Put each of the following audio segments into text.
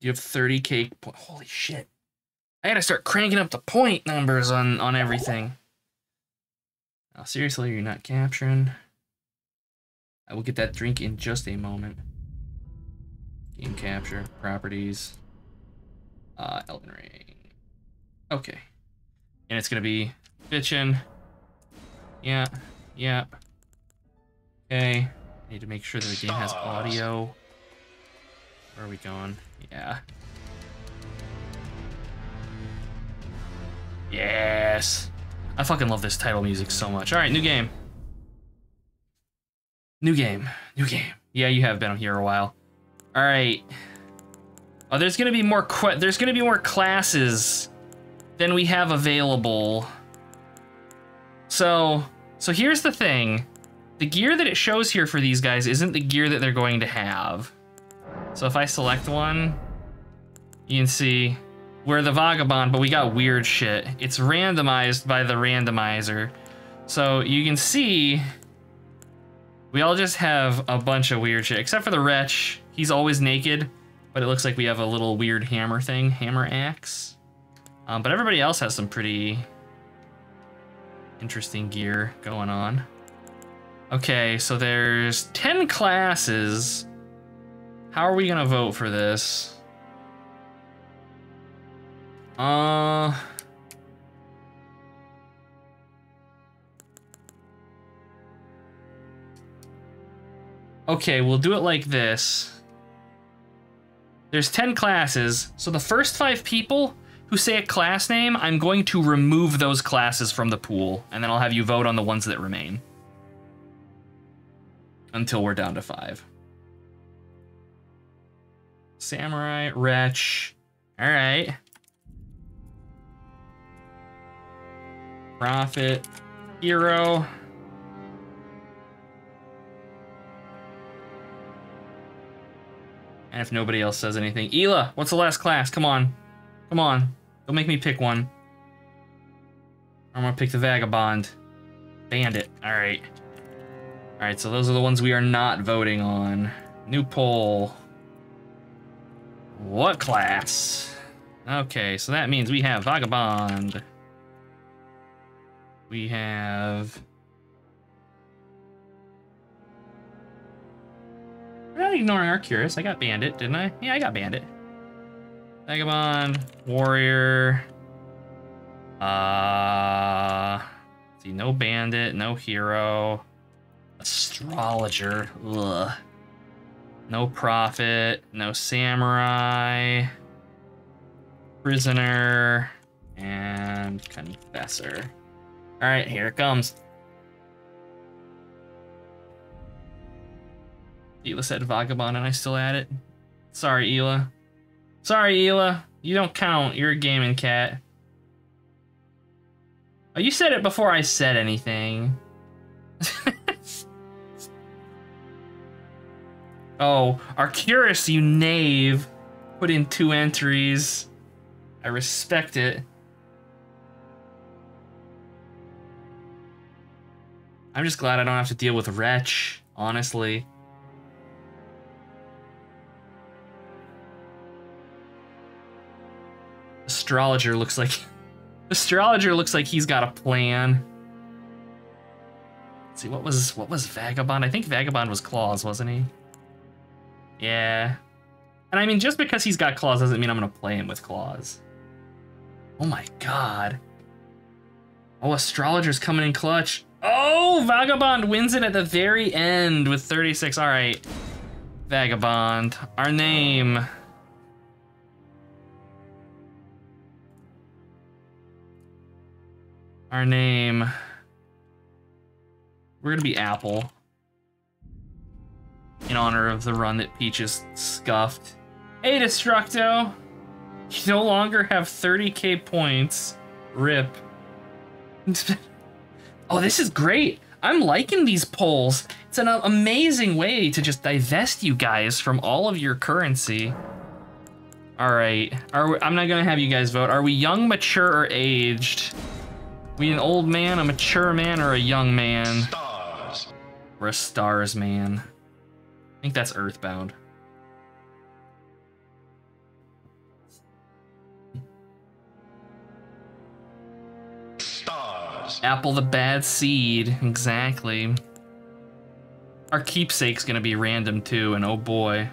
You have 30k. Holy shit! I gotta start cranking up the point numbers on on everything. Oh, seriously, you're not capturing. I will get that drink in just a moment. Game capture, properties, uh, Elden Ring. Okay. And it's gonna be bitchin'. Yeah, yeah. Okay. I need to make sure that the game has audio. Where are we going? Yeah. Yes. I fucking love this title music so much. All right, new game. New game. New game. Yeah, you have been here a while. All right. Oh, there's gonna be more. there's gonna be more classes than we have available. So, so here's the thing. The gear that it shows here for these guys isn't the gear that they're going to have. So if I select one, you can see we're the Vagabond, but we got weird shit. It's randomized by the randomizer. So you can see we all just have a bunch of weird shit, except for the Wretch. He's always naked, but it looks like we have a little weird hammer thing, hammer axe. Um, but everybody else has some pretty interesting gear going on. Okay, so there's 10 classes. How are we gonna vote for this? Uh... Okay, we'll do it like this. There's 10 classes, so the first five people who say a class name, I'm going to remove those classes from the pool, and then I'll have you vote on the ones that remain. Until we're down to five. Samurai, Wretch. Alright. Prophet, Hero. And if nobody else says anything, Ela, what's the last class? Come on. Come on. Don't make me pick one. I'm gonna pick the Vagabond. Bandit. Alright. Alright, so those are the ones we are not voting on. New poll. What class? Okay, so that means we have Vagabond. We have... We're not ignoring Arcturus. I got Bandit, didn't I? Yeah, I got Bandit. Vagabond, Warrior. Uh, see, no Bandit, no Hero. Astrologer. Ugh. No Prophet, no Samurai. Prisoner. And Confessor. Alright, here it comes. Ela said Vagabond and I still add it. Sorry, Ela. Sorry, Ela. You don't count. You're a gaming cat. Oh, you said it before I said anything. oh, Arcturus, you knave. Put in two entries. I respect it. I'm just glad I don't have to deal with Wretch, honestly. Astrologer looks like... Astrologer looks like he's got a plan. Let's see, what was what was Vagabond? I think Vagabond was Claws, wasn't he? Yeah. And I mean, just because he's got claws doesn't mean I'm gonna play him with claws. Oh my god. Oh, Astrologer's coming in clutch. Oh, Vagabond wins it at the very end with 36. All right. Vagabond. Our name. Our name. We're gonna be Apple. In honor of the run that Peaches scuffed. Hey, Destructo! You no longer have 30k points. Rip. oh, this is great! I'm liking these polls. It's an amazing way to just divest you guys from all of your currency. All right, are we, I'm not gonna have you guys vote. Are we young, mature, or aged? We an old man, a mature man, or a young man? Stars. We're a stars man think that's Earthbound. Stars. Apple the Bad Seed, exactly. Our keepsake's gonna be random too, and oh boy.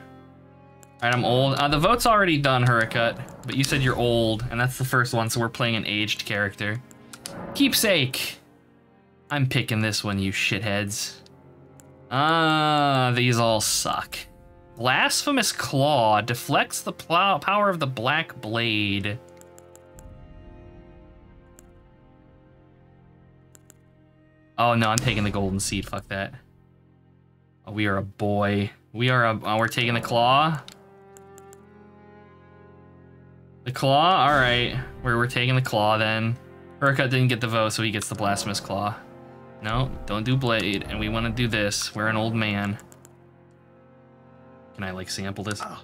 Alright, I'm old. Uh, the vote's already done, Hurricut, but you said you're old, and that's the first one, so we're playing an aged character. Keepsake! I'm picking this one, you shitheads. Ah, these all suck. Blasphemous Claw deflects the plow power of the Black Blade. Oh no, I'm taking the golden seed. Fuck that. Oh, we are a boy. We are a. Oh, we're taking the claw. The claw. All right. We're we're taking the claw then. Hurricut didn't get the vote, so he gets the blasphemous claw. No, don't do blade. And we want to do this. We're an old man. Can I like sample this? Ah.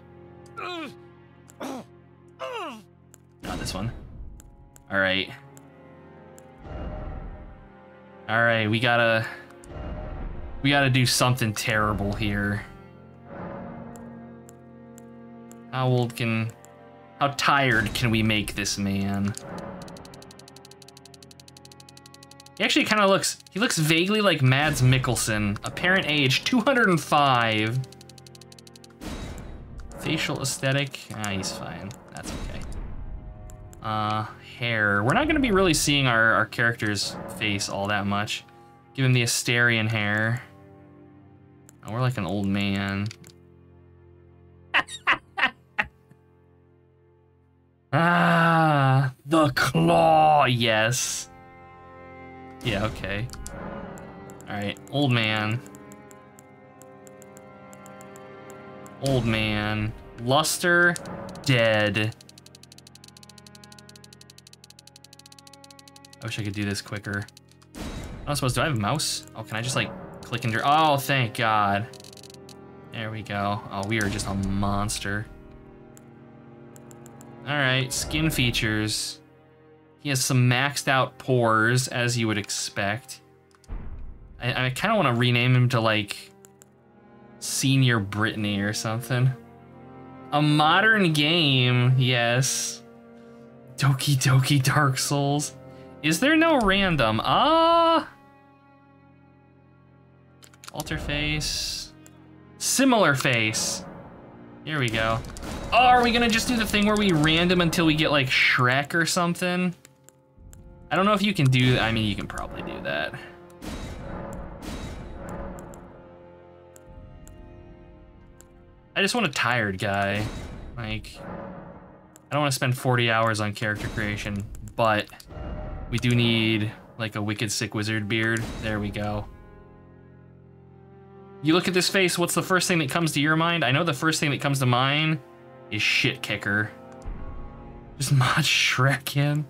Not this one. All right. All right, we gotta... We gotta do something terrible here. How old can... How tired can we make this man? He actually kind of looks... He looks vaguely like Mads Mikkelsen. Apparent age, 205. Facial aesthetic, ah, he's fine. That's okay. Uh, hair. We're not going to be really seeing our, our character's face all that much. Give him the Asterion hair. Oh, we're like an old man. ah, the claw, yes. Yeah, okay. Alright, old man. Old man. Luster, dead. I wish I could do this quicker. I'm not supposed to. Do I have a mouse? Oh, can I just like click into? Oh, thank God. There we go. Oh, we are just a monster. All right, skin features. He has some maxed out pores, as you would expect. I, I kind of want to rename him to like Senior Brittany or something. A modern game, yes. Doki Doki Dark Souls. Is there no random? Ah! Uh, alter face. Similar face. Here we go. Oh, are we gonna just do the thing where we random until we get like Shrek or something? I don't know if you can do I mean, you can probably do that. I just want a tired guy. Like, I don't want to spend 40 hours on character creation, but we do need like a wicked sick wizard beard. There we go. You look at this face, what's the first thing that comes to your mind? I know the first thing that comes to mind is shit kicker. Just mod Shrek.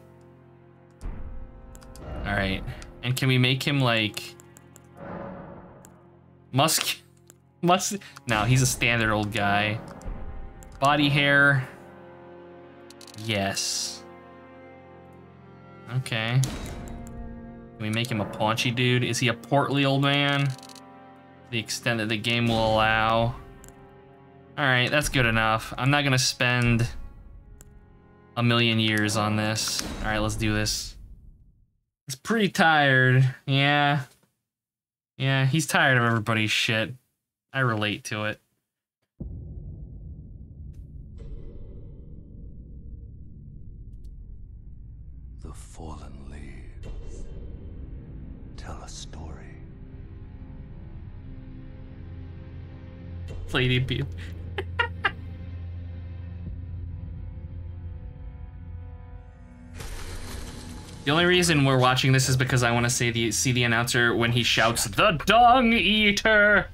Alright. And can we make him like Musk Musk No, he's a standard old guy. Body hair. Yes. Okay. Can we make him a paunchy dude? Is he a portly old man? The extent that the game will allow. Alright, that's good enough. I'm not gonna spend a million years on this. Alright, let's do this. He's pretty tired. Yeah. Yeah, he's tired of everybody's shit. I relate to it. The fallen leaves tell a story. Lady B. The only reason we're watching this is because I want to see the see the announcer when he shouts the dung eater.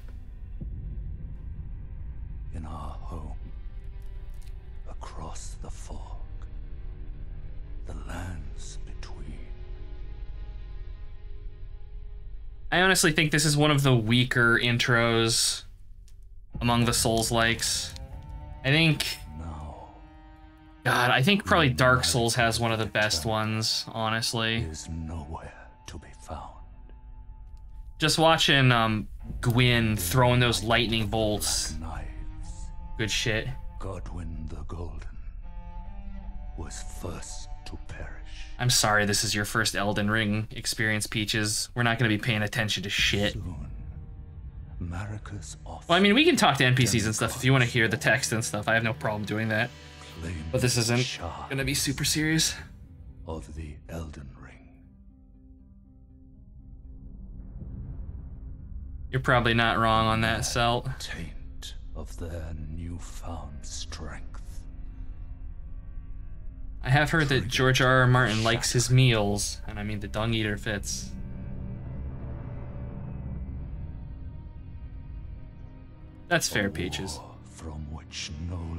In our home, across the fog, the lands between. I honestly think this is one of the weaker intros among the Souls likes. I think. God, I think probably Dark Souls has one of the best ones, honestly. Is nowhere to be found. Just watching um, Gwyn throwing those lightning bolts. Good shit. Godwyn the Golden was first to perish. I'm sorry this is your first Elden Ring experience, Peaches. We're not going to be paying attention to shit. Soon. Well, I mean, we can talk to NPCs and stuff if you want to hear the text and stuff. I have no problem doing that. But this isn't to be super serious. of the Elden Ring. You're probably not wrong on that, Celt. Taint of their newfound strength. I have heard that George R. R. Martin likes his meals, and I mean the dung eater fits. That's fair, Peaches. From which no.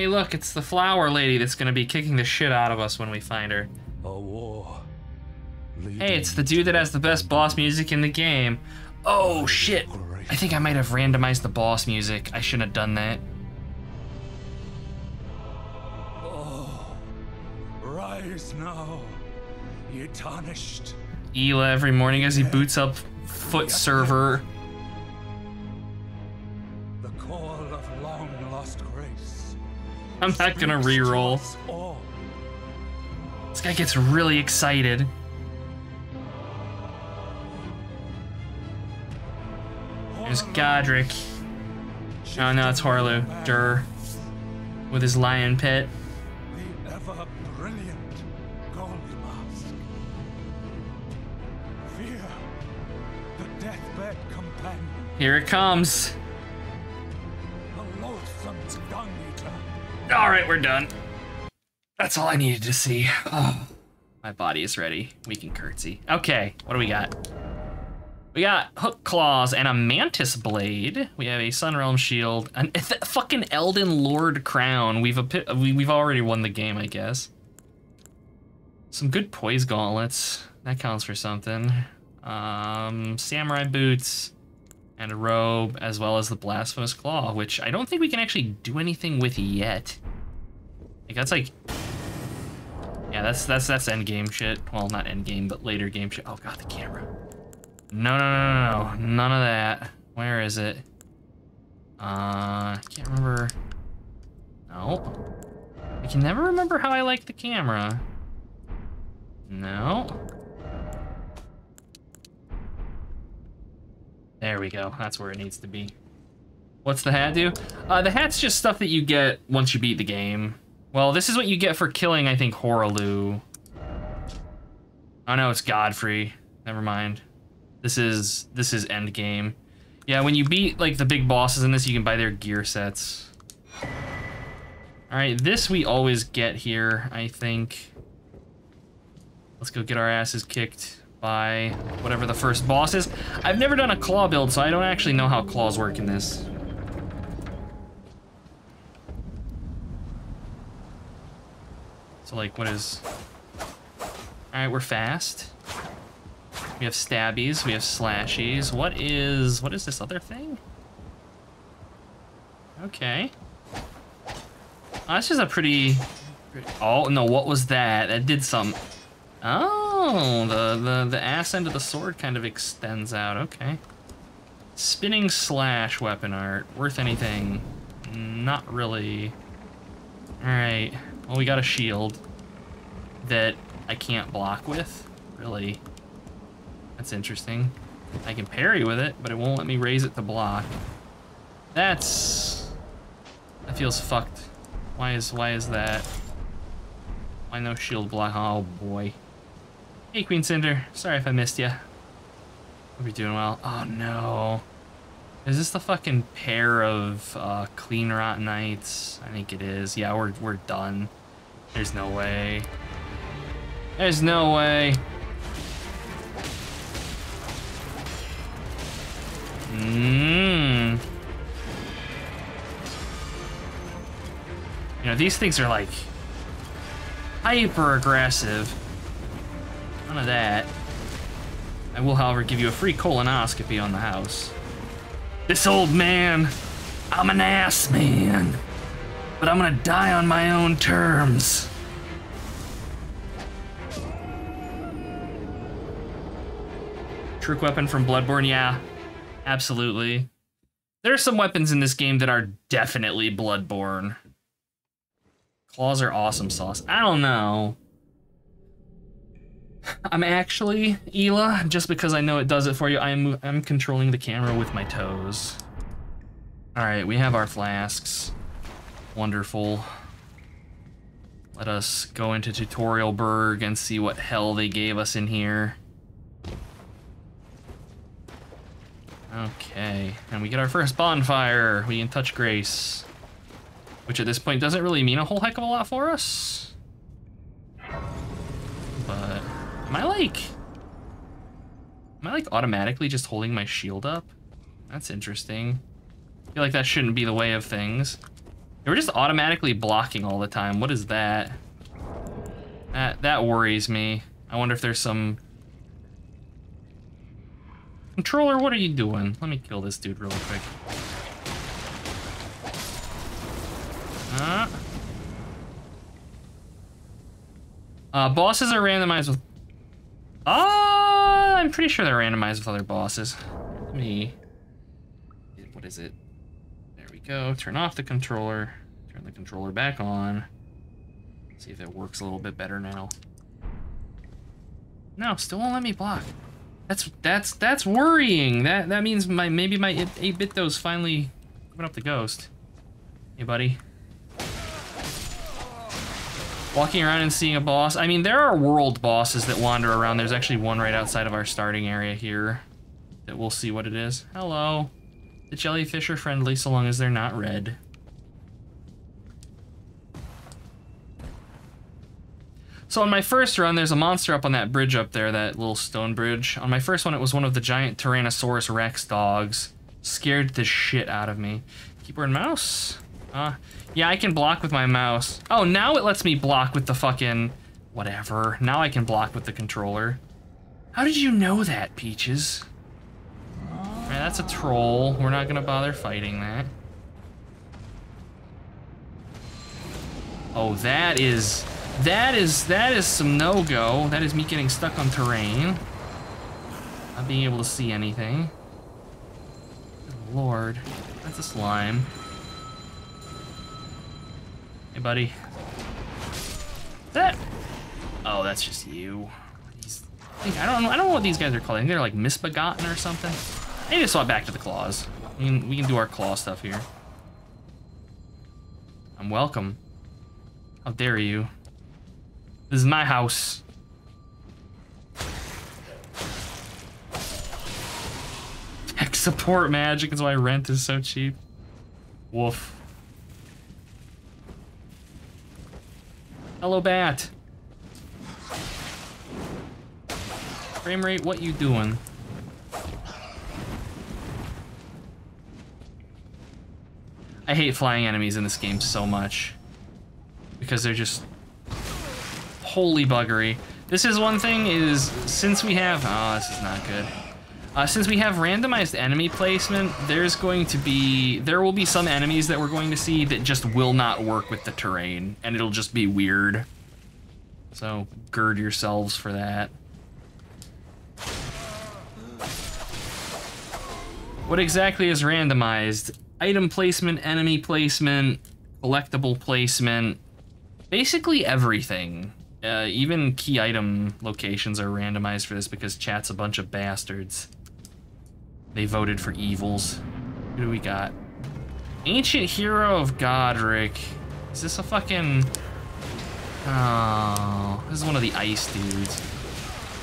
Hey, look, it's the flower lady that's gonna be kicking the shit out of us when we find her. A war. Hey, it's the dude that has the best boss music in the game. Oh, shit. I think I might have randomized the boss music. I shouldn't have done that. Oh, rise now, ye tarnished. Ela every morning as he boots up foot server. The call of long lost grace. I'm not gonna reroll. This guy gets really excited. There's Godrick. Oh no, it's Hoarah Loux. Dur. With his lion pit. Here it comes. Alright, we're done. That's all I needed to see. Oh, my body is ready. We can curtsy. Okay, what do we got? We got hook claws and a mantis blade. We have a sun realm shield, an fucking Elden Lord crown. We've a we, we've already won the game, I guess. Some good poise gauntlets. That counts for something. Um, samurai boots and a robe, as well as the blasphemous claw, which I don't think we can actually do anything with yet. Like that's like, yeah, that's that's that's end game shit. Well, not end game, but later game shit. Oh god, the camera. No, no, no, no, no, none of that. Where is it? Uh, I can't remember. No. I can never remember how I like the camera. No. There we go. That's where it needs to be. What's the hat do? Uh, the hat's just stuff that you get once you beat the game. Well, this is what you get for killing, I think, Hoarah Loux. Oh no, it's Godfrey. Never mind. This is this is end game. Yeah, when you beat like the big bosses in this, you can buy their gear sets. All right, this we always get here, I think. Let's go get our asses kicked by whatever the first boss is. I've never done a claw build, so I don't actually know how claws work in this. So like, what is... Alright, we're fast. We have stabbies, we have slashies. What is... what is this other thing? Okay. Oh, this is a pretty... Oh, no, what was that? That did some... Oh, Oh, the, the, the ass end of the sword kind of extends out. Okay. Spinning slash weapon art. Worth anything? Not really. Alright. Well, we got a shield that I can't block with. Really. That's interesting. I can parry with it, but it won't let me raise it to block. That's... That feels fucked. Why is, why is that? Why no shield block? Oh, boy. Hey, Queen Cinder. Sorry if I missed you. Hope you're doing well. Oh, no. Is this the fucking pair of uh, Cleanrot Knights? I think it is. Yeah, we're, we're done. There's no way. There's no way. Mmm. You know, these things are like hyper aggressive. None of that. I will, however, give you a free colonoscopy on the house. This old man, I'm an ass man, but I'm gonna die on my own terms. Trick weapon from Bloodborne, yeah, absolutely. There are some weapons in this game that are definitely Bloodborne. Claws are awesome sauce. I don't know. I'm actually, Ela, just because I know it does it for you, I'm, I'm controlling the camera with my toes. Alright, we have our flasks. Wonderful. Let us go into Tutorial Berg and see what hell they gave us in here. Okay, and we get our first bonfire. We can touch Grace. Which at this point doesn't really mean a whole heck of a lot for us. But, am I like... Am I like automatically just holding my shield up? That's interesting. I feel like that shouldn't be the way of things. We're just automatically blocking all the time. What is that? That, that worries me. I wonder if there's some Controller, what are you doing? Let me kill this dude real quick. Uh, uh, bosses are randomized with... Ah, I'm pretty sure they're randomized with other bosses. Me... What is it? There we go. Turn off the controller. Turn the controller back on. See if it works a little bit better now. No, still won't let me block. That's that's that's worrying. That that means my maybe my 8BitDo's finally giving up the ghost. Hey, buddy. Walking around and seeing a boss. I mean, there are world bosses that wander around. There's actually one right outside of our starting area here that we'll see what it is. Hello. The jellyfish are friendly so long as they're not red. So on my first run, there's a monster up on that bridge up there, that little stone bridge. On my first one, it was one of the giant Tyrannosaurus Rex dogs. Scared the shit out of me. Keyboard and mouse? Uh, yeah, I can block with my mouse. Oh, now it lets me block with the fucking... Whatever. Now I can block with the controller. How did you know that, Peaches? That's a troll. We're not gonna bother fighting that. Oh, that is... That is that is some no-go. That is me getting stuck on terrain. Not being able to see anything. Good Lord. That's a slime. Hey, buddy. That. Oh, that's just you. These, I don't know. I don't know what these guys are called. I think they're like misbegotten or something. Maybe swap back to the claws. We can, we can do our claw stuff here. I'm welcome. How dare you? This is my house. Tech support magic is why rent is so cheap. Woof. Hello, Bat. Frame rate, what you doing? I hate flying enemies in this game so much. Because they're just holy buggery. This is one thing is, since we have, oh, this is not good. Uh, since we have randomized enemy placement, there's going to be, there will be some enemies that we're going to see that just will not work with the terrain, and it'll just be weird. So, gird yourselves for that. What exactly is randomized? Item placement, enemy placement, collectible placement, basically everything. Uh, even key item locations are randomized for this because chat's a bunch of bastards. They voted for evils. Who do we got? Ancient Hero of Godric. Is this a fucking... Oh, this is one of the ice dudes.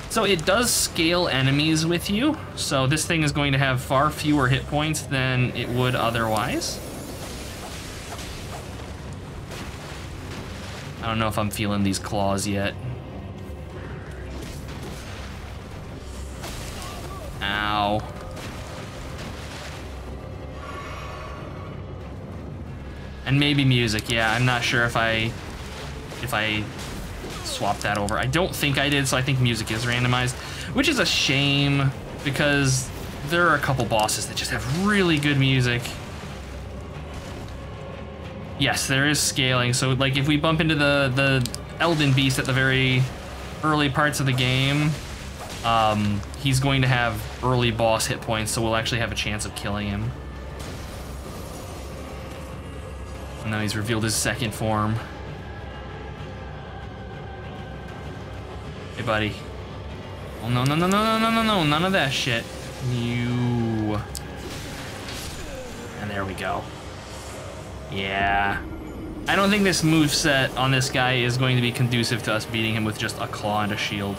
So it does scale enemies with you, so this thing is going to have far fewer hit points than it would otherwise. I don't know if I'm feeling these claws yet. Ow. And maybe music, yeah, I'm not sure if I if I swapped that over. I don't think I did, so I think music is randomized, which is a shame because there are a couple bosses that just have really good music. Yes, there is scaling. So like if we bump into the, the Elden Beast at the very early parts of the game, um, he's going to have early boss hit points, so we'll actually have a chance of killing him. Now he's revealed his second form. Hey, buddy. Oh, no, no, no, no, no, no, no, no. None of that shit. You. And there we go. Yeah. I don't think this move set on this guy is going to be conducive to us beating him with just a claw and a shield.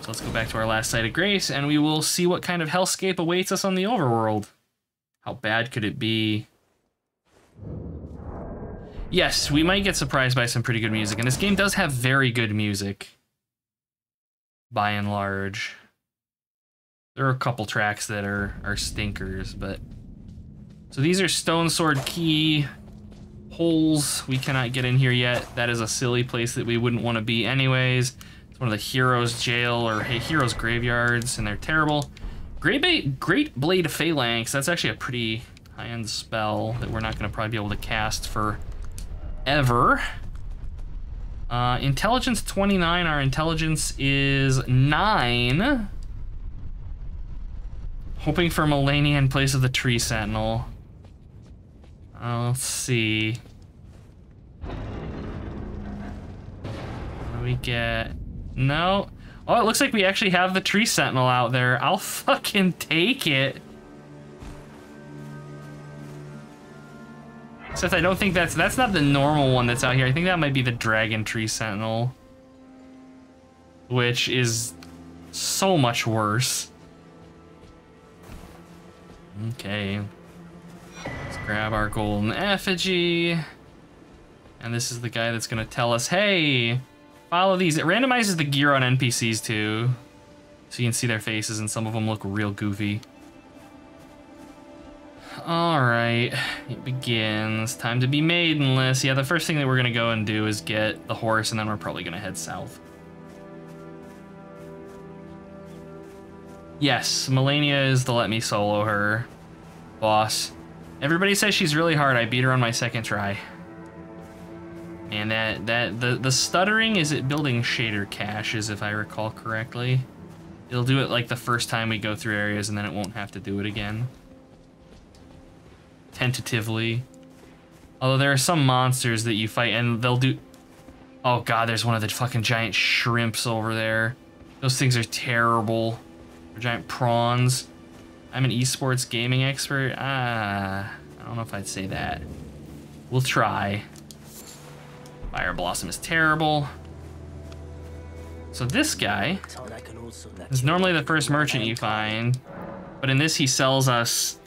So let's go back to our last site of grace, and we will see what kind of hellscape awaits us on the overworld. How bad could it be? Yes, we might get surprised by some pretty good music, and this game does have very good music. By and large. There are a couple tracks that are, are stinkers, but... So these are Stone Sword Key holes. We cannot get in here yet. That is a silly place that we wouldn't want to be anyways. It's one of the heroes' jail or hey, heroes' graveyards, and they're terrible. Great, ba Great Blade Phalanx. That's actually a pretty high-end spell that we're not going to probably be able to cast for ever. Uh, intelligence 29, our intelligence is 9. Hoping for Malenia in place of the Tree Sentinel. Uh, let's see. What do we get? No. Oh, it looks like we actually have the Tree Sentinel out there. I'll fucking take it. Except I don't think that's that's not the normal one that's out here. I think that might be the Dragon Tree Sentinel. Which is so much worse. Okay. Let's grab our golden effigy. And this is the guy that's gonna tell us, hey, follow these. It randomizes the gear on NPCs too. So you can see their faces and some of them look real goofy. Alright, it begins. Time to be maidenless. Yeah, the first thing that we're gonna go and do is get the horse and then we're probably gonna head south. Yes, Malenia is the let me solo her boss. Everybody says she's really hard. I beat her on my second try. And that that the the stuttering is it building shader caches if I recall correctly. It'll do it like the first time we go through areas and then it won't have to do it again. Tentatively. Although there are some monsters that you fight and they'll do Oh god, there's one of the fucking giant shrimps over there. Those things are terrible. They're giant prawns. I'm an esports gaming expert. Ah, I don't know if I'd say that. We'll try. Fire Blossom is terrible. So this guy is normally the first merchant you find, but in this he sells us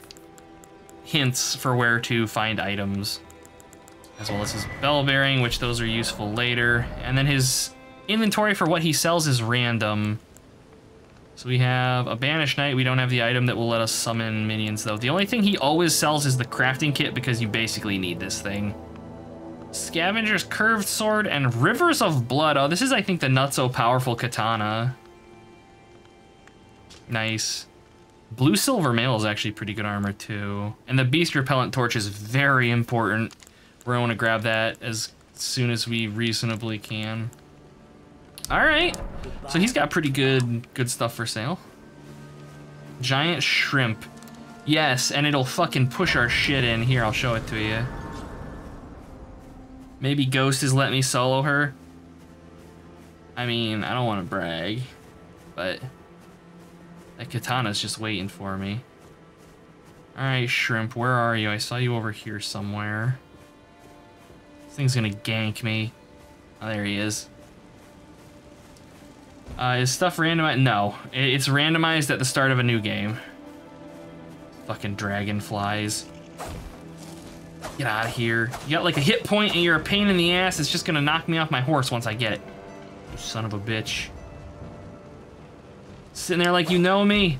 hints for where to find items, as well as his bell bearing, which those are useful later. And then his inventory for what he sells is random. So we have a Banished Knight. We don't have the item that will let us summon minions, though. The only thing he always sells is the crafting kit because you basically need this thing. Scavenger's Curved Sword and Rivers of Blood. Oh, this is, I think, the not-so-powerful katana. Nice. Blue Silver Mail is actually pretty good armor, too. And the Beast Repellent Torch is very important. We're going to grab that as soon as we reasonably can. All right. So he's got pretty good good stuff for sale. Giant shrimp. Yes, and it'll fucking push our shit in. Here, I'll show it to you. Maybe Ghost has let me solo her. I mean, I don't want to brag, but that katana's just waiting for me. Alright, Shrimp, where are you? I saw you over here somewhere. This thing's gonna gank me. Oh, there he is. Uh, is stuff randomized? No. It's randomized at the start of a new game. Fucking dragonflies. Get out of here. You got like a hit point and you're a pain in the ass. It's just gonna knock me off my horse once I get it. You son of a bitch. Sitting there like you know me.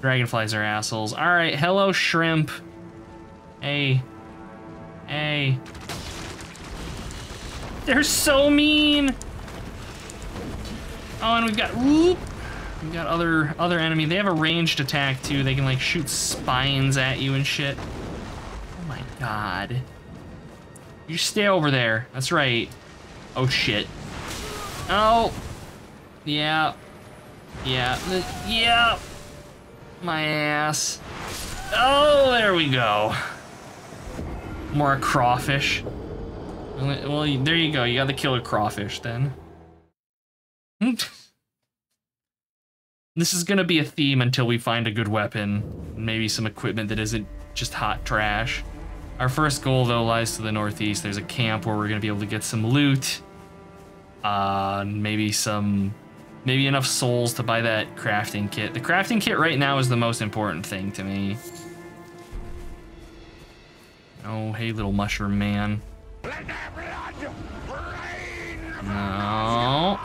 Dragonflies are assholes. Alright, hello shrimp. Hey. Hey. They're so mean! Oh, and we've got whoop. We've got other other enemy. They have a ranged attack too. They can like shoot spines at you and shit. Oh my god. You stay over there. That's right. Oh shit. Oh. Yeah. Yeah. Yeah. My ass. Oh, there we go. More crawfish. Well, there you go. You got the killer crawfish then. this is gonna be a theme until we find a good weapon, maybe some equipment that isn't just hot trash. Our first goal, though, lies to the northeast. There's a camp where we're gonna be able to get some loot, uh, maybe some, maybe enough souls to buy that crafting kit. The crafting kit right now is the most important thing to me. Oh, hey, little mushroom man. No.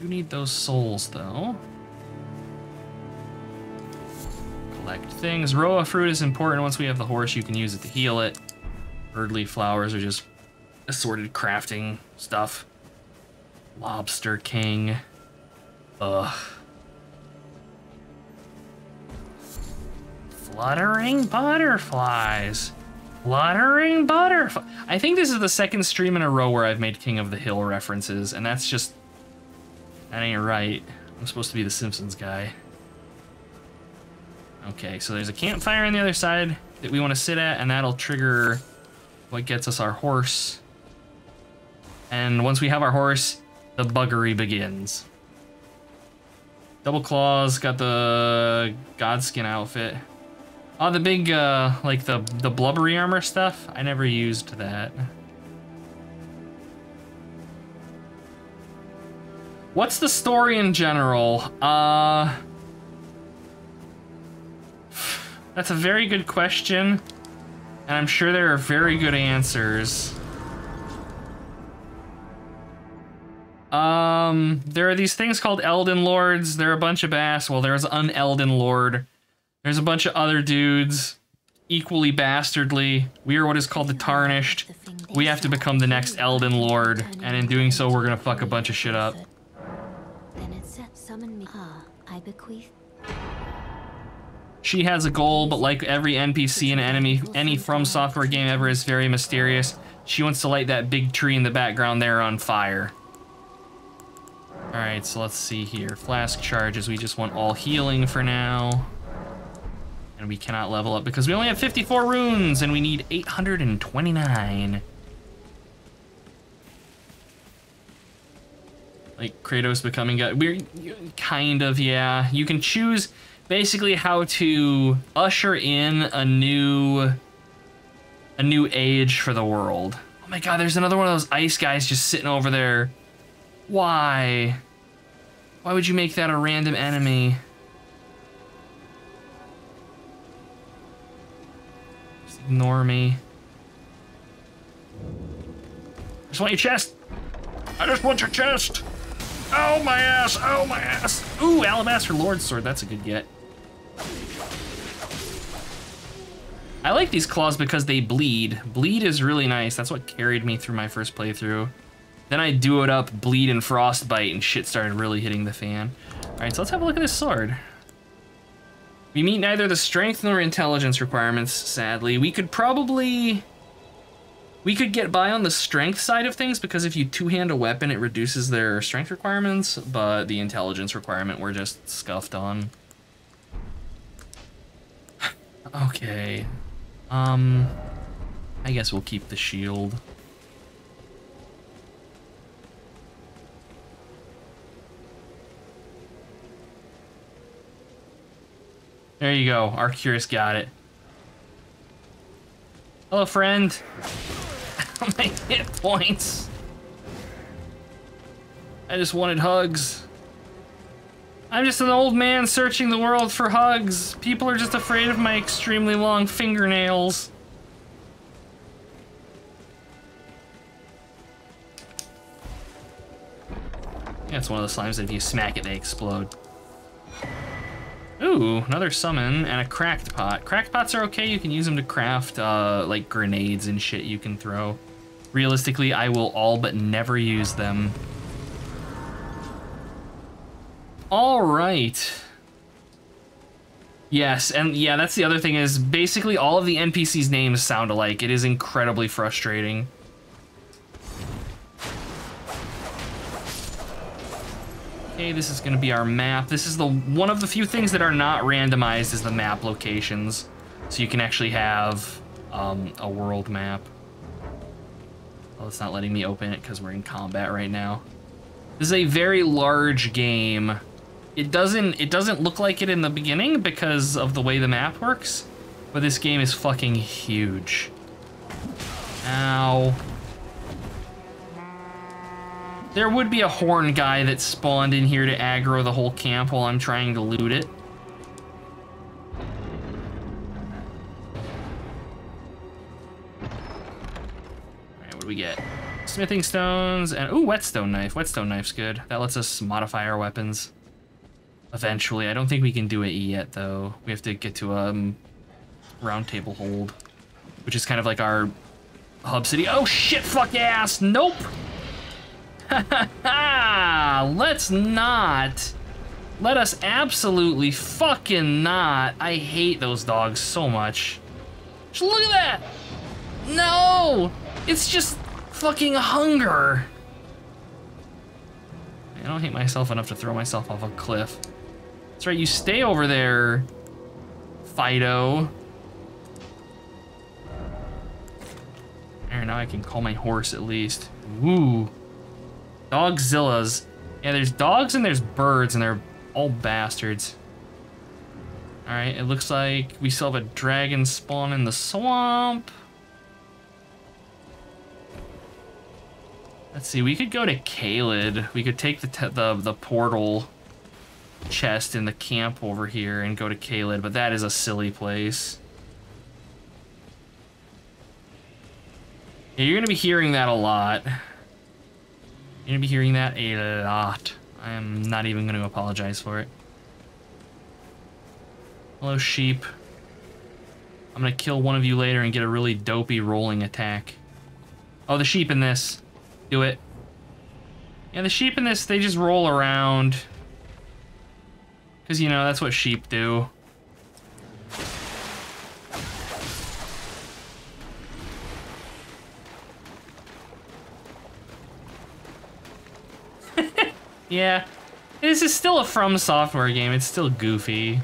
Do need those souls though. Collect things. Rowa fruit is important. Once we have the horse, you can use it to heal it. Birdleaf flowers are just assorted crafting stuff. Lobster king. Ugh. Fluttering butterflies. Fluttering butterfly. I think this is the second stream in a row where I've made King of the Hill references, and that's just. That ain't right. I'm supposed to be the Simpsons guy. Okay, so there's a campfire on the other side that we want to sit at, and that'll trigger what gets us our horse. And once we have our horse, the buggery begins. Double claws, got the godskin outfit. Oh, the big, uh, like the, the blubbery armor stuff? I never used that. What's the story in general? Uh... That's a very good question. And I'm sure there are very good answers. Um, there are these things called Elden Lords. They're a bunch of ass. Well, there's an Elden Lord. There's a bunch of other dudes, equally bastardly. We are what is called the Tarnished. We have to become the next Elden Lord, and in doing so, we're gonna fuck a bunch of shit up. She has a goal, but like every NPC and enemy, any From Software game ever is very mysterious. She wants to light that big tree in the background there on fire. Alright, so let's see here. Flask charges, we just want all healing for now. And we cannot level up because we only have 54 runes and we need 829. Like Kratos becoming God. We're kind of, yeah. You can choose basically how to usher in a new a new age for the world. Oh my god, there's another one of those ice guys just sitting over there. Why? Why would you make that a random enemy? Just ignore me. I just want your chest. I just want your chest. Oh my ass, oh my ass. Ooh, Alabaster Lord Sword, that's a good get. I like these claws because they bleed. Bleed is really nice. That's what carried me through my first playthrough. Then I do it up, bleed and frostbite, and shit started really hitting the fan. All right, so let's have a look at this sword. We meet neither the strength nor intelligence requirements, sadly. We could probably... We could get by on the strength side of things because if you two-hand a weapon, it reduces their strength requirements, but the intelligence requirement we're just scuffed on. okay. Um, I guess we'll keep the shield. There you go. Arcturus got it. Hello, friend. My hit points. I just wanted hugs. I'm just an old man searching the world for hugs. People are just afraid of my extremely long fingernails. It's one of the slimes that if you smack it, they explode. Ooh, another summon and a cracked pot. Cracked pots are okay. You can use them to craft uh, like grenades and shit you can throw. Realistically, I will all but never use them. All right. Yes, and yeah, that's the other thing is basically all of the NPCs' names sound alike. It is incredibly frustrating. Okay, this is gonna be our map. This is the one of the few things that are not randomized is the map locations. So you can actually have um, a world map. Well, it's not letting me open it because we're in combat right now. This is a very large game. It doesn't it doesn't look like it in the beginning because of the way the map works, but this game is fucking huge. Ow. There would be a horn guy that spawned in here to aggro the whole camp while I'm trying to loot it. Alright, what do we get? Smithing stones and ooh, whetstone knife. Whetstone knife's good. That lets us modify our weapons. Eventually. I don't think we can do it yet though. We have to get to a um, round table hold. Which is kind of like our hub city. Oh shit, fuck ass! Nope! Let's not. Let us absolutely fucking not. I hate those dogs so much. Just look at that! No! It's just fucking hunger. I don't hate myself enough to throw myself off a cliff. That's right, you stay over there, Fido. There, now I can call my horse at least. Woo. Dogzillas. Yeah, there's dogs and there's birds, and they're all bastards. Alright, it looks like we still have a dragon spawn in the swamp. Let's see, we could go to Caelid. We could take the, the, the portal chest in the camp over here and go to Caelid, but that is a silly place. Yeah, you're gonna be hearing that a lot. You're gonna be hearing that a lot. I am not even gonna apologize for it. Hello, sheep. I'm gonna kill one of you later and get a really dopey rolling attack. Oh, the sheep in this. Do it. Yeah, the sheep in this, they just roll around. Because, you know, that's what sheep do. Yeah, this is still a From Software game. It's still goofy.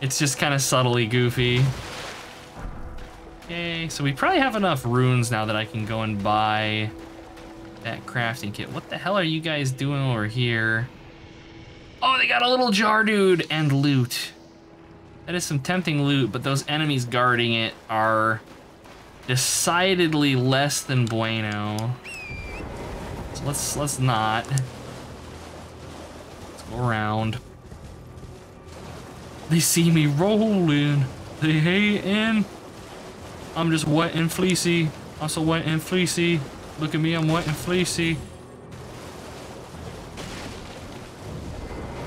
It's just kind of subtly goofy. Okay, so we probably have enough runes now that I can go and buy that crafting kit. What the hell are you guys doing over here? Oh, they got a little jar dude and loot. That is some tempting loot, but those enemies guarding it are decidedly less than bueno. So let's let's not. Around. They see me rolling. They hating. I'm just wet and fleecy. I'm so wet and fleecy. Look at me, I'm wet and fleecy.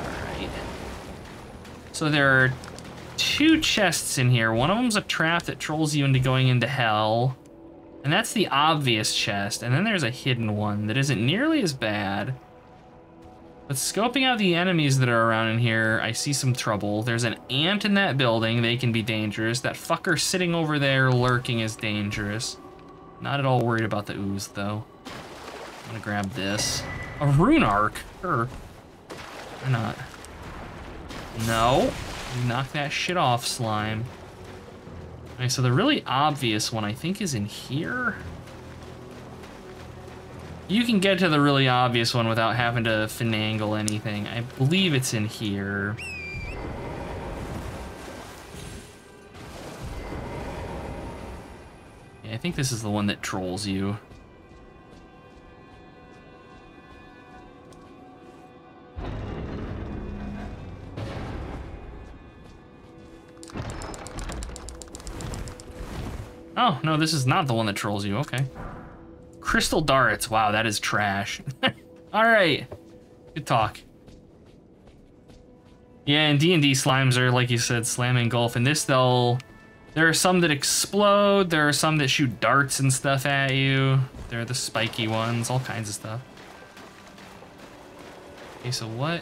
Alright. So there are two chests in here. One of them's a trap that trolls you into going into hell. And that's the obvious chest. And then there's a hidden one that isn't nearly as bad. But scoping out the enemies that are around in here, I see some trouble. There's an ant in that building. They can be dangerous. That fucker sitting over there lurking is dangerous. Not at all worried about the ooze, though. I'm gonna grab this. A rune arc? Sure. Or not. No. Knock that shit off, slime. Okay, so the really obvious one, I think, is in here. You can get to the really obvious one without having to finagle anything. I believe it's in here. Yeah, I think this is the one that trolls you. Oh, no, this is not the one that trolls you. Okay. Crystal darts. Wow, that is trash. All right. Good talk. Yeah, and D&D slimes are, like you said, slam and golf. In this, they'll... There are some that explode. There are some that shoot darts and stuff at you. They're the spiky ones. All kinds of stuff. Okay, so what...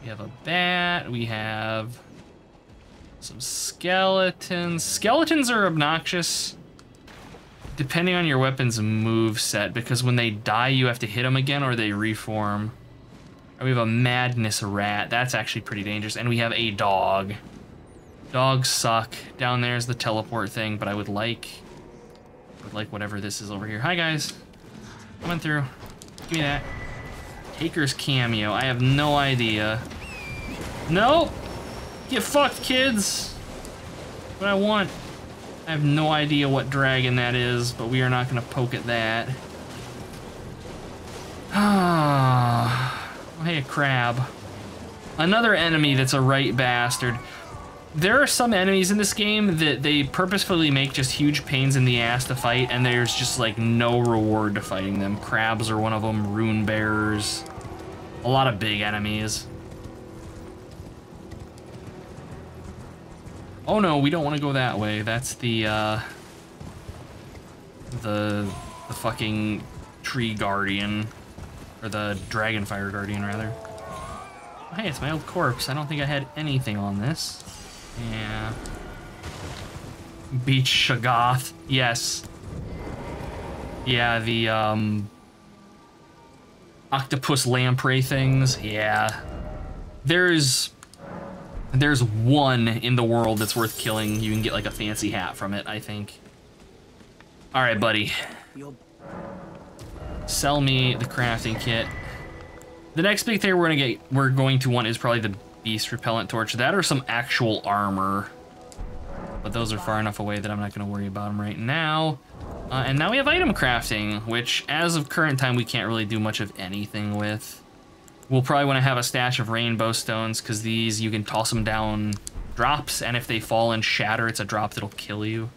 We have a bat. We have some skeletons. Skeletons are obnoxious depending on your weapon's move set, because when they die, you have to hit them again or they reform. We have a madness rat. That's actually pretty dangerous. And we have a dog. Dogs suck. Down there's the teleport thing, but I would like with like whatever this is over here. Hi guys, coming through. Give me that. Taker's cameo. I have no idea. Nope. Get fucked, kids. What I want. I have no idea what dragon that is, but we are not gonna poke at that. Ah, oh, hey, a crab. Another enemy that's a right bastard. There are some enemies in this game that they purposefully make just huge pains in the ass to fight, and there's just like no reward to fighting them. Crabs are one of them, rune bears, a lot of big enemies. Oh no, we don't want to go that way. That's the, uh, the, the fucking tree guardian, or the dragonfire guardian rather. Oh, hey, it's my old corpse. I don't think I had anything on this. Yeah. Beach Shoggoth. Yes. Yeah, the, um... Octopus lamprey things. Yeah. There's... There's one in the world that's worth killing. You can get, like, a fancy hat from it, I think. Alright, buddy. Sell me the crafting kit. The next big thing we're gonna get, we're going to want is probably the beast repellent torch. That or some actual armor. But those are far enough away that I'm not going to worry about them right now. Uh, and now we have item crafting, which as of current time, we can't really do much of anything with. We'll probably want to have a stash of rainbow stones because these, you can toss them down drops, and if they fall and shatter, it's a drop that'll kill you.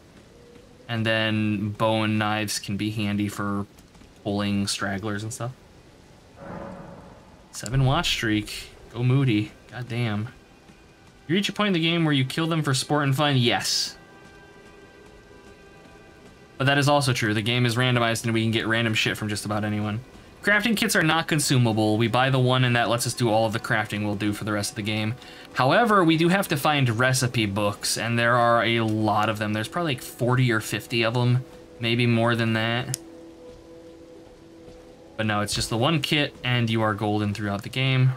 And then bow and knives can be handy for pulling stragglers and stuff. Seven watch streak. Go Moody. God damn. You reach a point in the game where you kill them for sport and fun? Yes. But that is also true. The game is randomized and we can get random shit from just about anyone. Crafting kits are not consumable. We buy the one and that lets us do all of the crafting we'll do for the rest of the game. However, we do have to find recipe books, and there are a lot of them. There's probably like 40 or 50 of them, maybe more than that. But no, it's just the one kit, and you are golden throughout the game.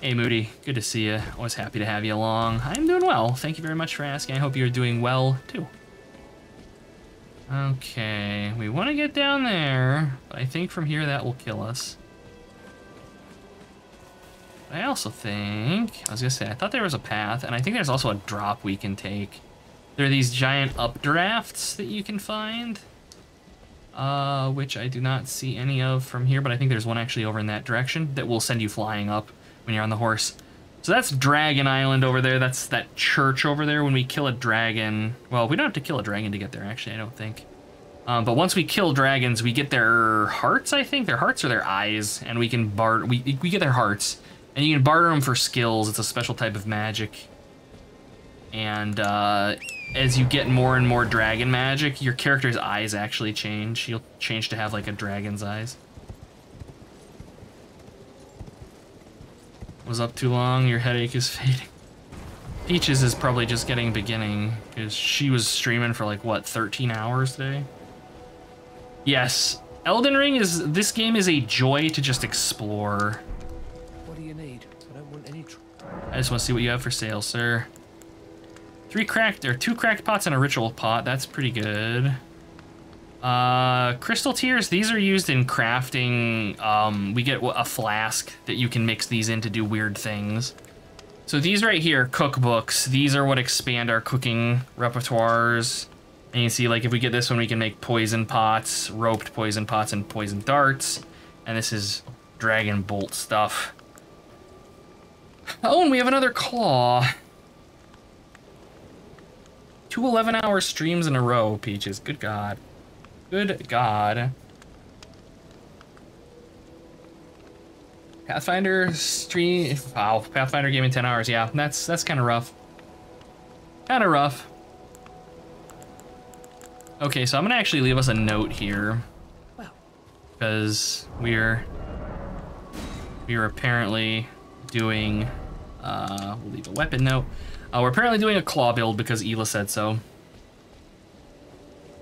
Hey Moody, good to see you. Always happy to have you along. I'm doing well. Thank you very much for asking. I hope you're doing well too. Okay, we want to get down there, but I think from here that will kill us. I also think, I was gonna say, I thought there was a path, and I think there's also a drop we can take. There are these giant updrafts that you can find, uh, which I do not see any of from here, but I think there's one actually over in that direction that will send you flying up when you're on the horse. So that's Dragon Island over there. That's that church over there. When we kill a dragon, well, we don't have to kill a dragon to get there, actually, I don't think. Um, but once we kill dragons, we get their hearts, I think. Their hearts or their eyes, and we can barter, we, we get their hearts. And you can barter them for skills. It's a special type of magic. And uh, as you get more and more dragon magic, your character's eyes actually change. You'll change to have like a dragon's eyes. Was up too long, your headache is fading. Peaches is probably just getting beginning, because she was streaming for like, what, 13 hours today? Yes, Elden Ring is, this game is a joy to just explore. What do you need? I don't want any I just want to see what you have for sale, sir. Three cracked, or two cracked pots and a ritual pot, that's pretty good. Uh, crystal tears, these are used in crafting. Um, we get a flask that you can mix these in to do weird things. So these right here, cookbooks, these are what expand our cooking repertoires. And you see, like, if we get this one, we can make poison pots, roped poison pots, and poison darts. And this is dragon bolt stuff. Oh, and we have another claw. Two 11-hour streams in a row, Peaches. Good God. Good God. Pathfinder stream. Wow, Pathfinder game in 10 hours. Yeah, that's that's kind of rough. Kind of rough. Okay, so I'm gonna actually leave us a note here. Because we're we are apparently doing uh we'll leave a weapon note. Uh, we're apparently doing a claw build because Ela said so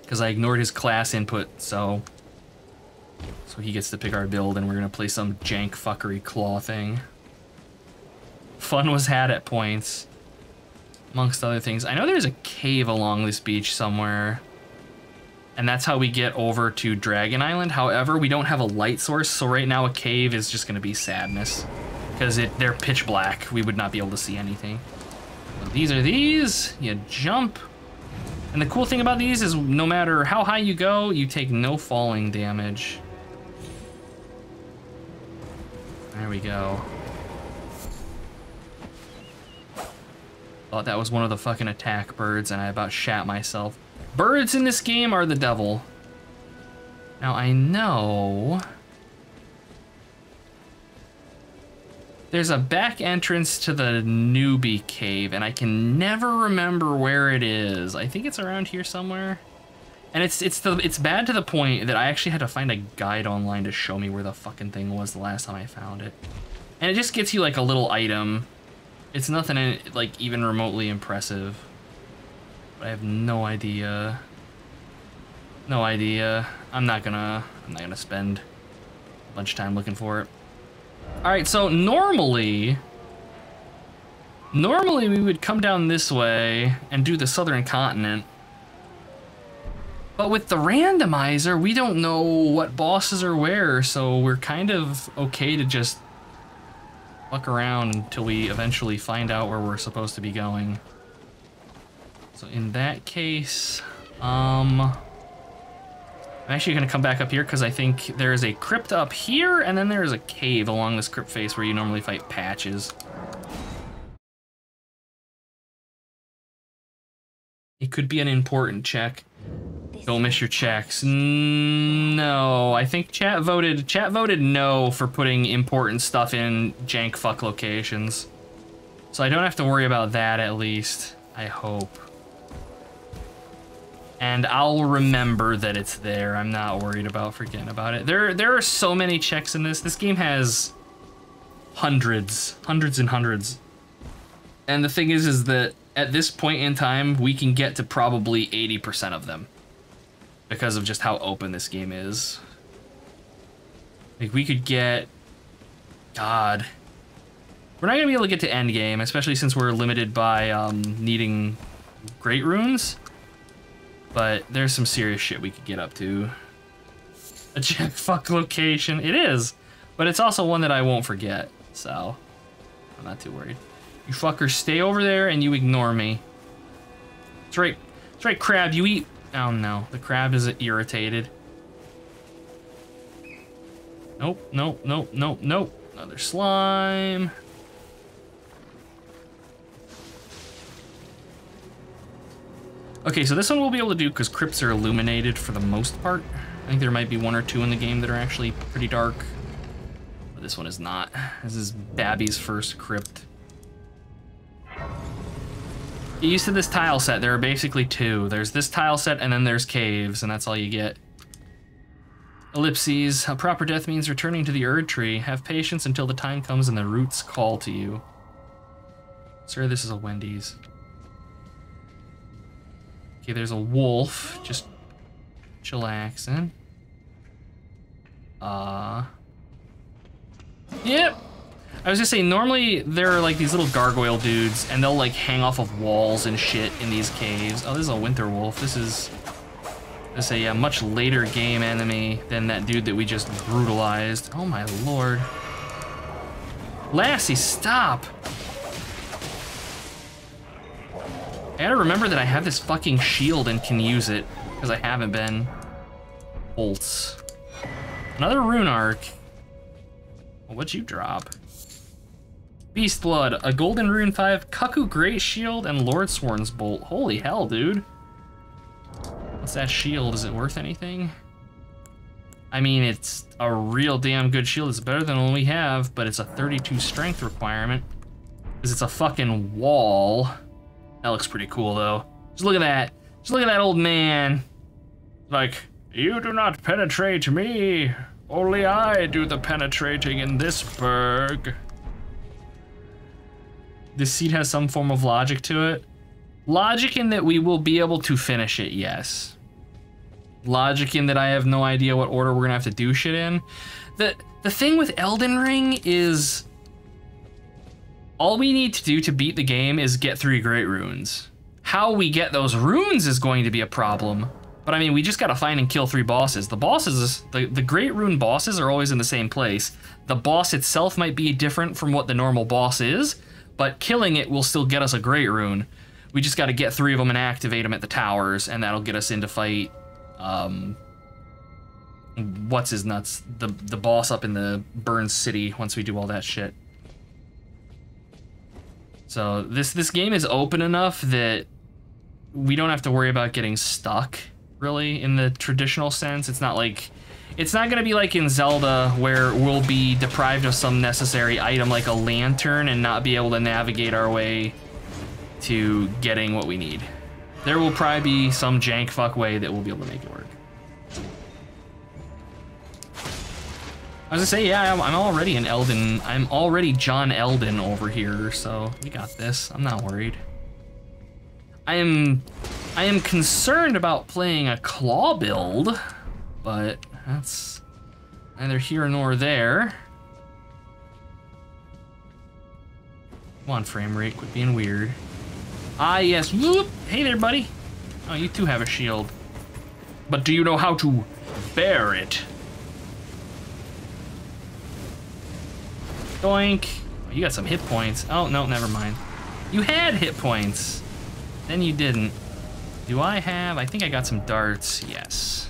because I ignored his class input, so... So he gets to pick our build, and we're gonna play some jank fuckery claw thing. Fun was had at points, amongst other things. I know there's a cave along this beach somewhere. And that's how we get over to Dragon Island. However, we don't have a light source, so right now a cave is just gonna be sadness. Because it they're pitch black. We would not be able to see anything. These are these. You jump. And the cool thing about these is no matter how high you go, you take no falling damage. There we go. Thought that was one of the fucking attack birds and I about shat myself. Birds in this game are the devil. Now I know... There's a back entrance to the newbie cave and I can never remember where it is. I think it's around here somewhere. And it's it's the it's bad to the point that I actually had to find a guide online to show me where the fucking thing was the last time I found it. And it just gets you like a little item. It's nothing in, like even remotely impressive. But I have no idea. No idea. I'm not gonna I'm not gonna spend a bunch of time looking for it. Alright, so normally normally we would come down this way and do the southern continent. But with the randomizer, we don't know what bosses are where, so we're kind of okay to just fuck around until we eventually find out where we're supposed to be going. So in that case, um, I'm actually gonna come back up here because I think there is a crypt up here and then there is a cave along this crypt face where you normally fight patches. It could be an important check. Don't miss your checks. No, I think chat voted chat voted no for putting important stuff in jank fuck locations. So I don't have to worry about that at least. I hope. And I'll remember that it's there. I'm not worried about forgetting about it. There there are so many checks in this. This game has hundreds, hundreds and hundreds. And the thing is is that at this point in time, we can get to probably 80% of them because of just how open this game is. Like we could get, God, we're not gonna be able to get to end game, especially since we're limited by um, needing great runes. But there's some serious shit we could get up to. A check fuck location, it is, but it's also one that I won't forget. So I'm not too worried. You fuckers stay over there and you ignore me. That's right. That's right, crab. You eat Oh no, the crab is irritated. Nope, nope, nope, nope, nope. Another slime. Okay, so this one we'll be able to do because crypts are illuminated for the most part. I think there might be one or two in the game that are actually pretty dark. But this one is not. This is Babby's first crypt. Get used to this tile set. There are basically two. There's this tile set and then there's caves, and that's all you get. Ellipses. A proper death means returning to the Erd tree. Have patience until the time comes and the roots call to you. Sir, this is a Wendy's. Okay, there's a wolf. Just chillaxing. Uh. Yep. I was just saying, normally there are like these little gargoyle dudes, and they'll like hang off of walls and shit in these caves. Oh, this is a winter wolf. This is this is a, a much later game enemy than that dude that we just brutalized. Oh my lord. Lassie, stop! I gotta remember that I have this fucking shield and can use it, because I haven't been. Bolts. Another rune arc. What'd you drop? Beast Blood, a Golden Rune 5, Cuckoo Great Shield, and Lordsworn's Bolt. Holy hell, dude. What's that shield? Is it worth anything? I mean, it's a real damn good shield. It's better than the one we have, but it's a 32 strength requirement. Because it's a fucking wall. That looks pretty cool, though. Just look at that. Just look at that old man. Like, you do not penetrate me. Only I do the penetrating in this burg this seed has some form of logic to it. Logic in that we will be able to finish it, yes. Logic in that I have no idea what order we're gonna have to do shit in. The the thing with Elden Ring is all we need to do to beat the game is get three great runes. How we get those runes is going to be a problem, But I mean, we just gotta find and kill three bosses. The bosses, the, the Great Rune bosses are always in the same place. The boss itself might be different from what the normal boss is, but killing it will still get us a Great Rune. We just gotta get three of them and activate them at the towers, and that'll get us into fight, um, what's his nuts? The, the boss up in the Burn City once we do all that shit. So this, this game is open enough that we don't have to worry about getting stuck really in the traditional sense. It's not like it's not going to be like in Zelda where we'll be deprived of some necessary item like a lantern and not be able to navigate our way to getting what we need. There will probably be some jank fuck way that we'll be able to make it work. I was gonna say, yeah, I'm, already an Eldin. I'm already John Eldin over here, so we got this. I'm not worried. I am I am concerned about playing a claw build, but that's neither here nor there. Come on, frame rate, quit being weird. Ah, yes, whoop! Hey there, buddy. Oh, you too have a shield. But do you know how to bear it? Doink. Oh, you got some hit points. Oh, no, never mind. You had hit points. Then you didn't. Do I have, I think I got some darts, yes.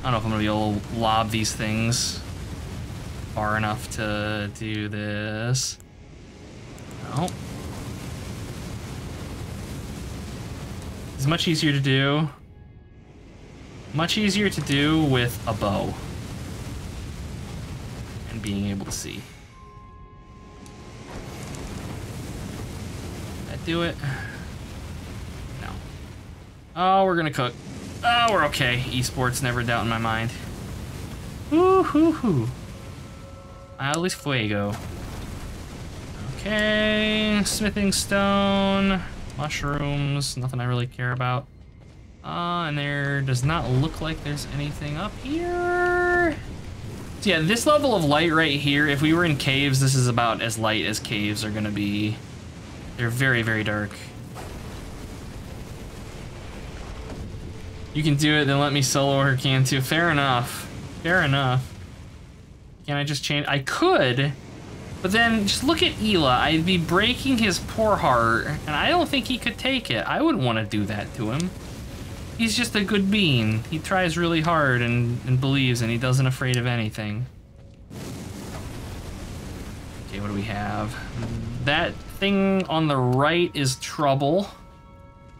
I don't know if I'm gonna be able to lob these things far enough to do this. No. It's much easier to do. Much easier to do with a bow. And being able to see. Do it? No. Oh, we're gonna cook. Oh, we're okay. Esports never doubt in my mind. Woo hoo hoo. Alice Fuego. Okay, smithing stone, mushrooms, nothing I really care about. Uh, and there does not look like there's anything up here. So yeah, this level of light right here, if we were in caves, this is about as light as caves are gonna be. They're very, very dark. You can do it, then let me solo her can too. Fair enough. Fair enough. Can I just change? I could, but then just look at Ela. I'd be breaking his poor heart, and I don't think he could take it. I wouldn't want to do that to him. He's just a good being. He tries really hard and, and believes, and he doesn't afraid of anything. Okay, what do we have? That thing on the right is trouble.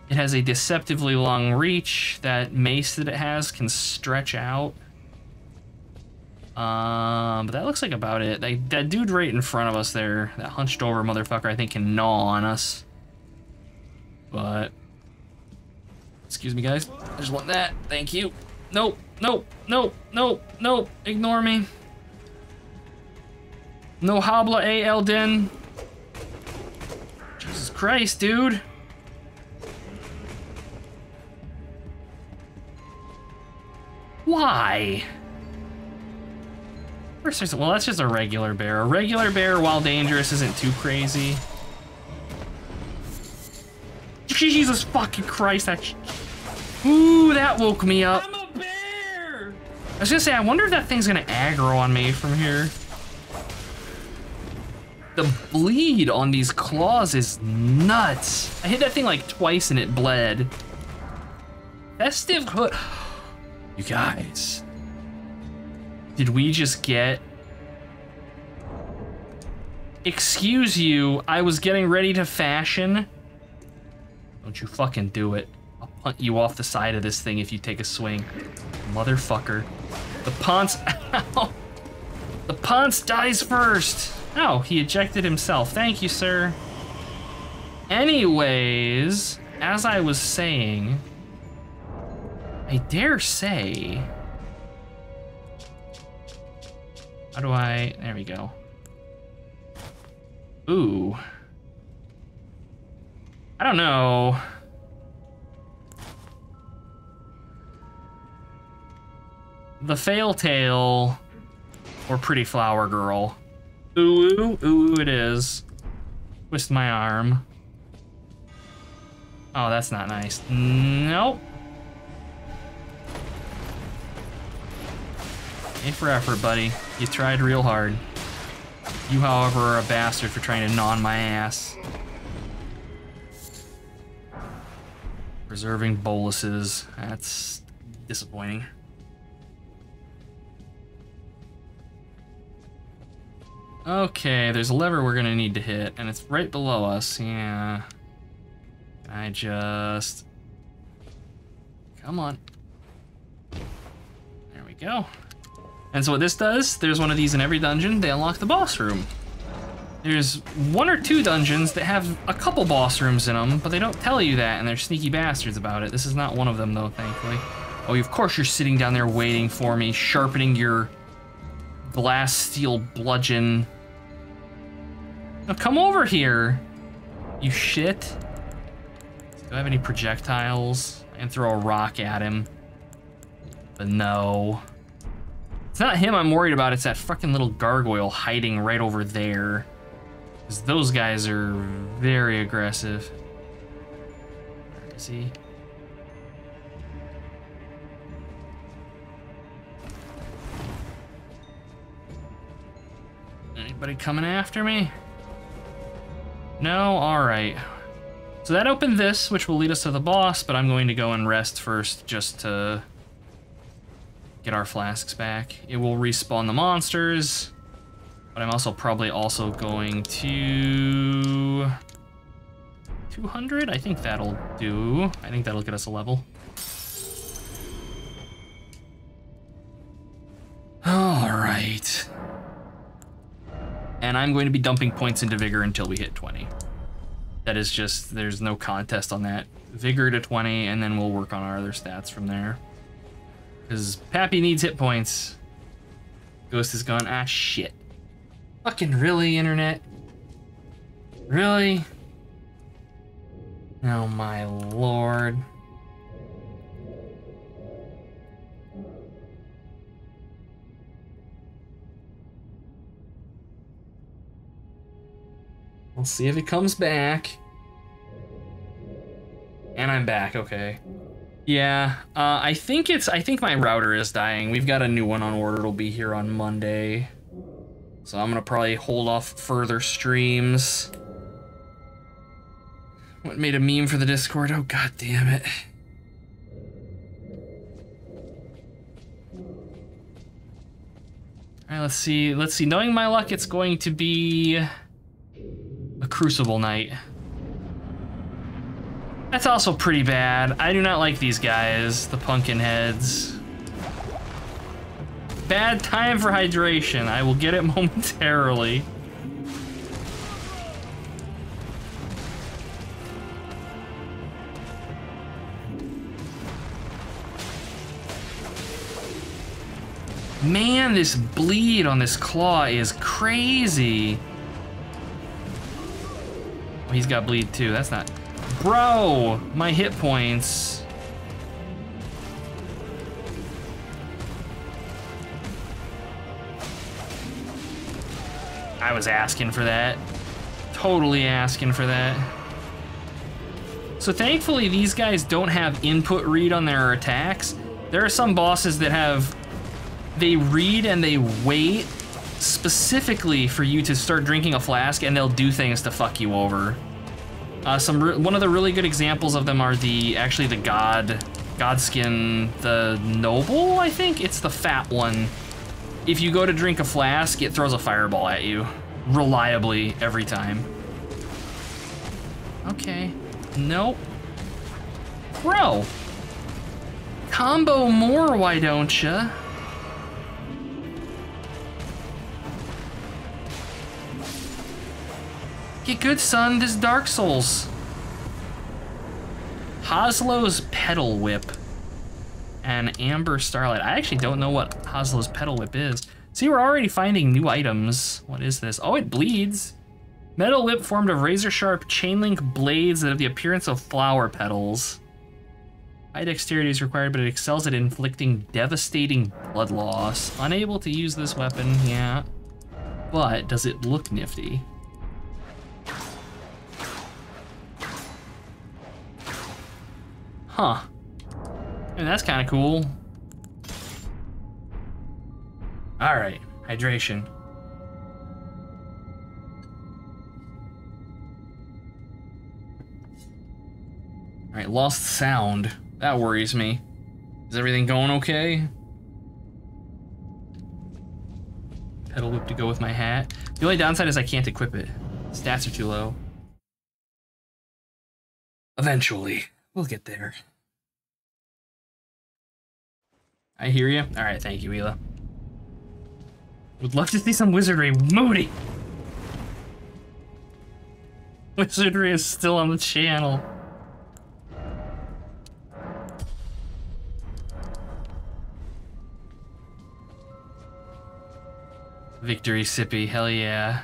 It has a deceptively long reach. That mace that it has can stretch out. Um, but that looks like about it. That, that dude right in front of us there, that hunched over motherfucker, I think can gnaw on us. But, excuse me guys, I just want that, thank you. Nope, nope, nope, nope, nope, ignore me. No habla a Elden. Christ, dude. Why? First, there's, well, that's just a regular bear. A regular bear, while dangerous, isn't too crazy. Jesus fucking Christ, that... Ooh, that woke me up. I'm a bear! I was gonna say, I wonder if that thing's gonna aggro on me from here. The bleed on these claws is nuts. I hit that thing like twice and it bled. Festive Hood. You guys. Did we just get... Excuse you, I was getting ready to fashion. Don't you fucking do it. I'll punt you off the side of this thing if you take a swing. Motherfucker. The Ponce... the Ponce dies first! Oh, he ejected himself. Thank you, sir. Anyways, as I was saying... I dare say... How do I... There we go. Ooh. I don't know. The Fail Tail or Pretty Flower Girl. Ooh, ooh, it is. Twist my arm. Oh, that's not nice. Nope. In for effort, buddy. You tried real hard. You, however, are a bastard for trying to gnaw on my ass. Preserving boluses. That's disappointing. Okay, there's a lever we're gonna need to hit, and it's right below us, yeah. I just... Come on. There we go. And so what this does, there's one of these in every dungeon, they unlock the boss room. There's one or two dungeons that have a couple boss rooms in them, but they don't tell you that, and they're sneaky bastards about it. This is not one of them, though, thankfully. Oh, of course you're sitting down there waiting for me, sharpening your glass steel bludgeon. Now come over here, you shit. Do I have any projectiles? I can throw a rock at him. But no. It's not him I'm worried about, it's that fucking little gargoyle hiding right over there. Because those guys are very aggressive. Where is he? Anybody coming after me? No? Alright. So that opened this, which will lead us to the boss, but I'm going to go and rest first just to get our flasks back. It will respawn the monsters, but I'm also probably also going to... 200? I think that'll do. I think that'll get us a level. All right. And I'm going to be dumping points into Vigor until we hit 20. That is just, there's no contest on that. Vigor to 20, and then we'll work on our other stats from there. Because Pappy needs hit points. Ghost is gone. Ah, shit. Fucking really, internet? Really? Oh my lord. We'll see if he comes back. And I'm back, okay. Yeah, uh, I think it's, I think my router is dying. We've got a new one on order. It'll be here on Monday. So I'm gonna probably hold off further streams. What made a meme for the Discord? Oh, god damn it. Alright, let's see. Let's see. Knowing my luck, it's going to be a Crucible Knight. That's also pretty bad. I do not like these guys, the pumpkin heads. Bad time for hydration. I will get it momentarily. Man, this bleed on this claw is crazy. He's got bleed too. That's not Bro, my hit points. I was asking for that. Totally asking for that. So thankfully these guys don't have input read on their attacks. There are some bosses that have, they read and they wait specifically for you to start drinking a flask and they'll do things to fuck you over. Uh, some one of the really good examples of them are the actually the god godskin the noble I think it's the fat one. If you go to drink a flask, it throws a fireball at you reliably every time. Okay. Nope. Bro. Combo more, why don't ya? Get good, son. This Dark Souls. Hoslow's Petal Whip and Amber Starlight. I actually don't know what Hoslow's Petal Whip is. See, we're already finding new items. What is this? Oh, it bleeds. Metal whip formed of razor-sharp chain-link blades that have the appearance of flower petals. High dexterity is required, but it excels at inflicting devastating blood loss. Unable to use this weapon, yeah. But does it look nifty? Huh. And that's kind of cool. All right, hydration. All right, lost sound. That worries me. Is everything going okay? Petal whip to go with my hat. The only downside is I can't equip it. Stats are too low. Eventually, we'll get there. I hear you. All right, thank you, Hila. Would love to see some wizardry. Moody! Wizardry is still on the channel. Victory Sippy, hell yeah.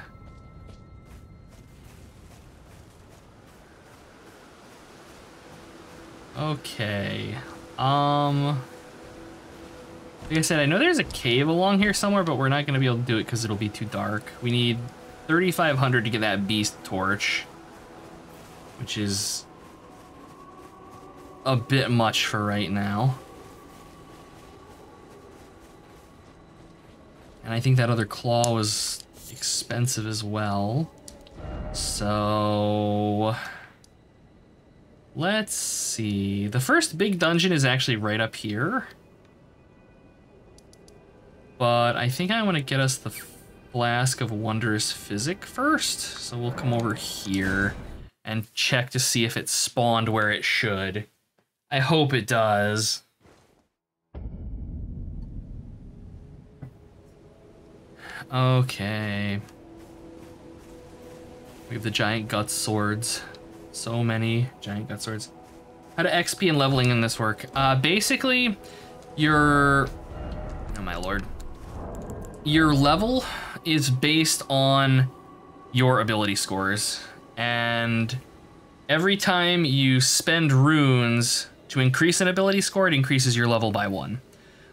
Okay. Um... Like I said, I know there's a cave along here somewhere, but we're not going to be able to do it because it'll be too dark. We need 3,500 to get that beast torch, which is a bit much for right now. And I think that other claw was expensive as well. So... Let's see. The first big dungeon is actually right up here. But I think I want to get us the Flask of Wondrous Physic first. So we'll come over here and check to see if it spawned where it should. I hope it does. Okay. We have the giant gut swords. So many giant gut swords. How do XP and leveling in this work? Uh, basically, your... Oh my lord. Your level is based on your ability scores. And every time you spend runes to increase an ability score, it increases your level by one.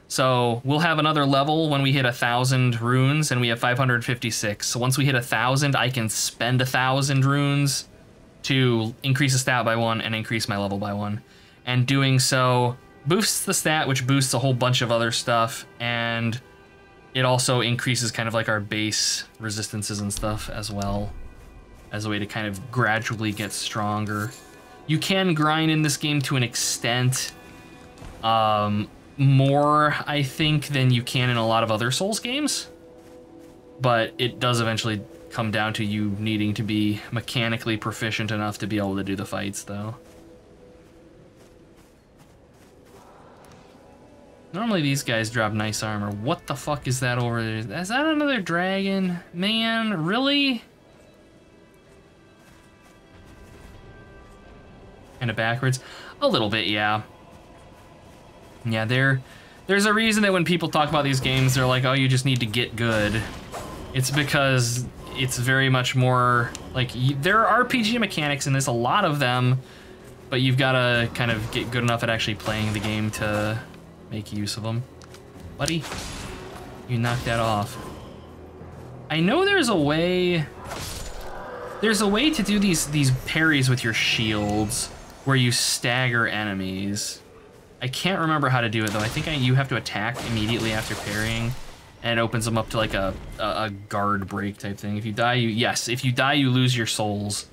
So we'll have another level when we hit a thousand runes, and we have 556. So once we hit a thousand, I can spend a thousand runes to increase the stat by one and increase my level by one. And doing so boosts the stat, which boosts a whole bunch of other stuff, and it also increases kind of like our base resistances and stuff as well, as a way to kind of gradually get stronger. You can grind in this game to an extent. Um, more, I think, than you can in a lot of other Souls games. But it does eventually come down to you needing to be mechanically proficient enough to be able to do the fights, though. Normally these guys drop nice armor. What the fuck is that over there? Is that another dragon? Man, really? Kind of backwards? A little bit, yeah. Yeah, there, there's a reason that when people talk about these games, they're like, oh, you just need to get good. It's because it's very much more, like, there are RPG mechanics in this, a lot of them, but you've got to kind of get good enough at actually playing the game to make use of them. Buddy, you knocked that off. I know there's a way, there's a way to do these, these parries with your shields where you stagger enemies. I can't remember how to do it though. I think I, you have to attack immediately after parrying and it opens them up to like a, a, a, guard break type thing. If you die, you, yes, if you die, you lose your souls.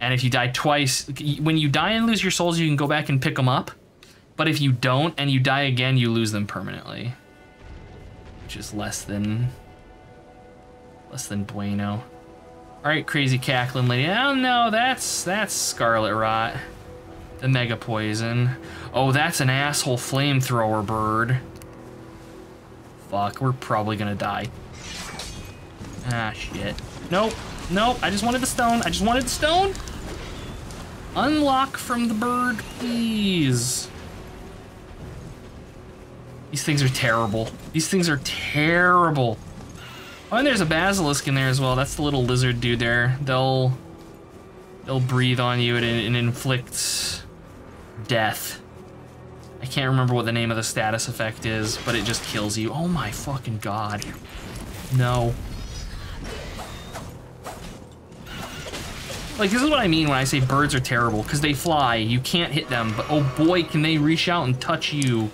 And if you die twice, when you die and lose your souls, you can go back and pick them up. But if you don't and you die again, you lose them permanently. Which is less than, less than bueno. All right, crazy cackling lady. Oh no, that's, that's Scarlet Rot. The Mega Poison. Oh, that's an asshole flamethrower bird. Fuck, we're probably gonna die. Ah, shit. Nope, nope, I just wanted the stone. I just wanted the stone. Unlock from the bird, please. These things are terrible. These things are terrible. Oh, and there's a basilisk in there as well. That's the little lizard dude there. They'll they'll breathe on you and it inflicts death. I can't remember what the name of the status effect is, but it just kills you. Oh my fucking god. No. Like, this is what I mean when I say birds are terrible, because they fly, you can't hit them, but oh boy, can they reach out and touch you